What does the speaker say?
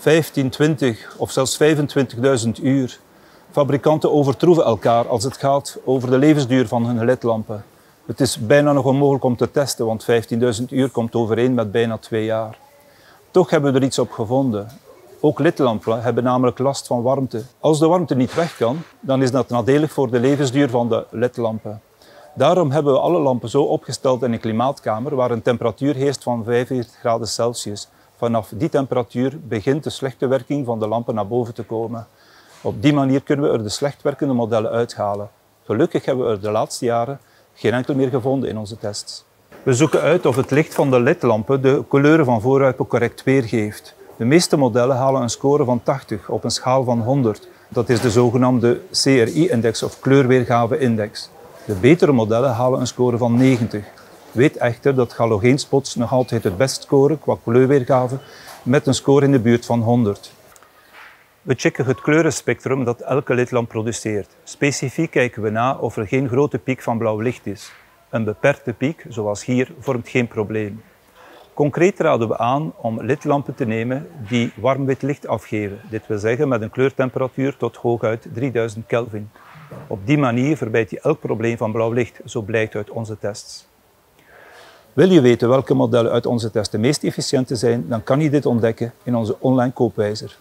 15, 20 of zelfs 25.000 uur. Fabrikanten overtroeven elkaar als het gaat over de levensduur van hun ledlampen. Het is bijna nog onmogelijk om te testen, want 15.000 uur komt overeen met bijna twee jaar. Toch hebben we er iets op gevonden. Ook lidlampen hebben namelijk last van warmte. Als de warmte niet weg kan, dan is dat nadelig voor de levensduur van de ledlampen. Daarom hebben we alle lampen zo opgesteld in een klimaatkamer waar een temperatuur heerst van 45 graden Celsius. Vanaf die temperatuur begint de slechte werking van de lampen naar boven te komen. Op die manier kunnen we er de slecht werkende modellen uithalen. Gelukkig hebben we er de laatste jaren geen enkel meer gevonden in onze tests. We zoeken uit of het licht van de ledlampen de kleuren van vooruit correct weergeeft. De meeste modellen halen een score van 80 op een schaal van 100. Dat is de zogenaamde CRI-index of kleurweergave-index. De betere modellen halen een score van 90. Weet echter dat halogeenspots nog altijd het best scoren qua kleurweergave met een score in de buurt van 100. We checken het kleurenspectrum dat elke lidlamp produceert. Specifiek kijken we na of er geen grote piek van blauw licht is. Een beperkte piek, zoals hier, vormt geen probleem. Concreet raden we aan om lidlampen te nemen die warm wit licht afgeven. Dit wil zeggen met een kleurtemperatuur tot hooguit 3000 Kelvin. Op die manier verbijt je elk probleem van blauw licht, zo blijkt uit onze tests. Wil je weten welke modellen uit onze tests de meest efficiënte zijn, dan kan je dit ontdekken in onze online koopwijzer.